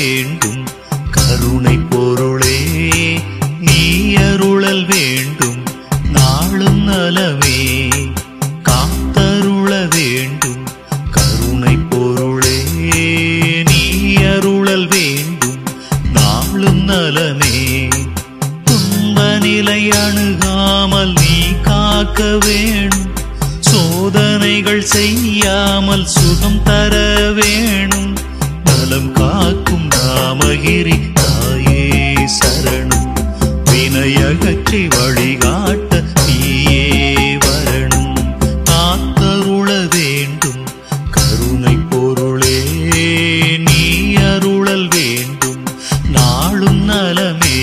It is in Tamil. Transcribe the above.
வேண்டும். கருணை பொருளே நீ அருளல் வேண்டும். நாளும் நலவே காத்தருள வேண்டும். கருணை பொருளே நீ அருளல் வேண்டும். நாளும் நலமே. துன்ப நிலை அணுகாமல் நீ காக்க வேண்டும். சோதனைகள் செய்யாமல் சுகம் தர வேணும் அருள்கிரி தாயே சரணம். வினையகற்றி வழிகாட்ட நீயே வரணும். காத்தருள வேண்டும் கருணை பொருளே நீ அருளல் வேண்டும். நாளும் நலமே